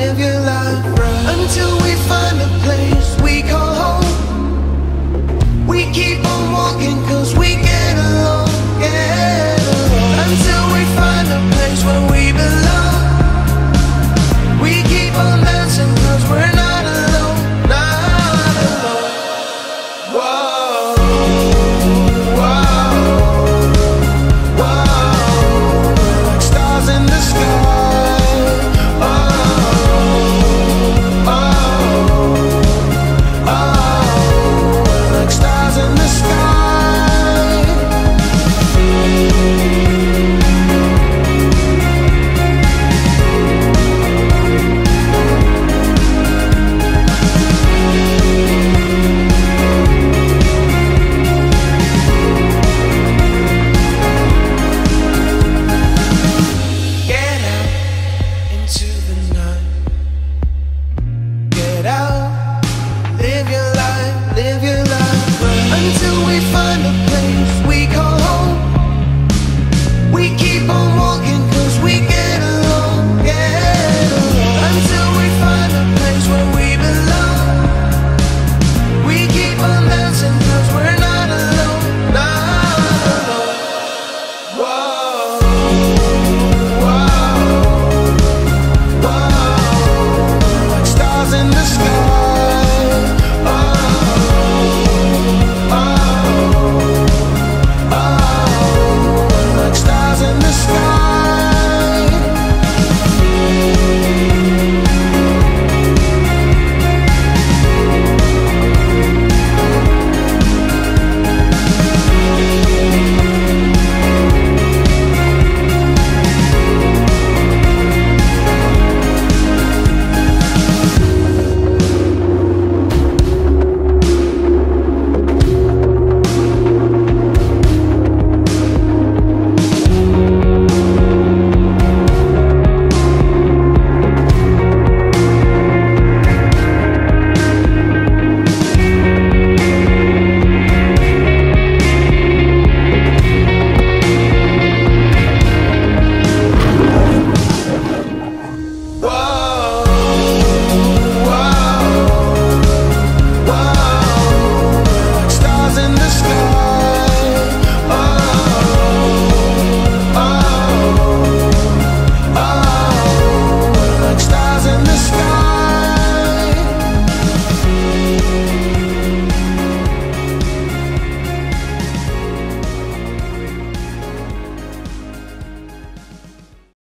live your life